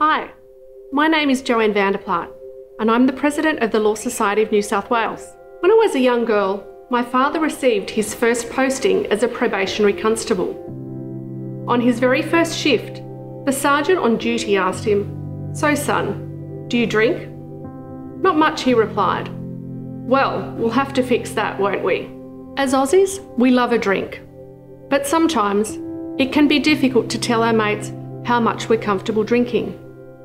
Hi, my name is Joanne van der Plaat, and I'm the President of the Law Society of New South Wales. When I was a young girl, my father received his first posting as a probationary constable. On his very first shift, the sergeant on duty asked him, So, son, do you drink? Not much, he replied. Well, we'll have to fix that, won't we? As Aussies, we love a drink. But sometimes it can be difficult to tell our mates how much we're comfortable drinking,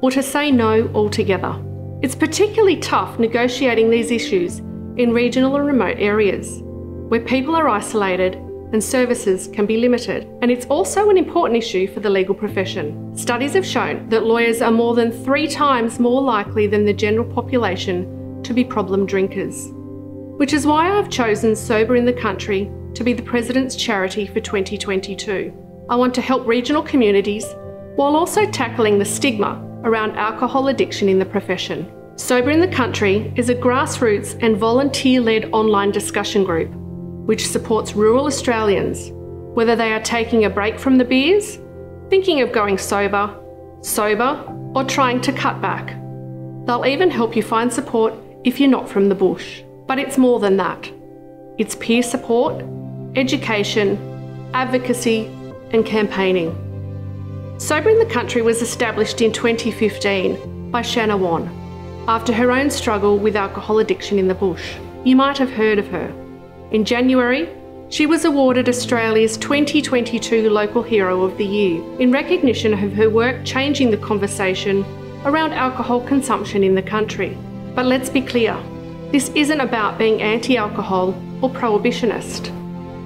or to say no altogether. It's particularly tough negotiating these issues in regional and remote areas, where people are isolated and services can be limited. And it's also an important issue for the legal profession. Studies have shown that lawyers are more than three times more likely than the general population to be problem drinkers. Which is why I've chosen Sober in the Country to be the President's charity for 2022. I want to help regional communities while also tackling the stigma around alcohol addiction in the profession. Sober in the Country is a grassroots and volunteer led online discussion group which supports rural Australians, whether they are taking a break from the beers, thinking of going sober, sober, or trying to cut back. They'll even help you find support if you're not from the bush. But it's more than that. It's peer support, education, advocacy, and campaigning. Sober in the Country was established in 2015 by Shanna Whan after her own struggle with alcohol addiction in the bush. You might have heard of her. In January, she was awarded Australia's 2022 Local Hero of the Year in recognition of her work changing the conversation around alcohol consumption in the country. But let's be clear, this isn't about being anti alcohol or prohibitionist.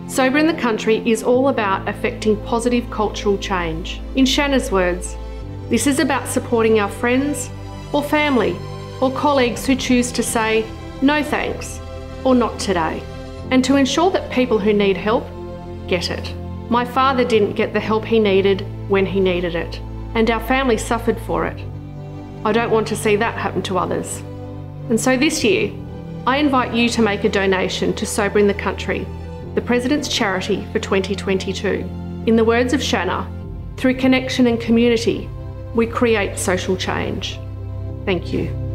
Sober in the Country is all about affecting positive cultural change. In Shanna's words, this is about supporting our friends or family or colleagues who choose to say, no thanks, or not today and to ensure that people who need help get it. My father didn't get the help he needed when he needed it, and our family suffered for it. I don't want to see that happen to others. And so this year, I invite you to make a donation to Sober in the Country, the President's charity for 2022. In the words of Shanna, through connection and community, we create social change. Thank you.